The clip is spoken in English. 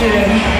to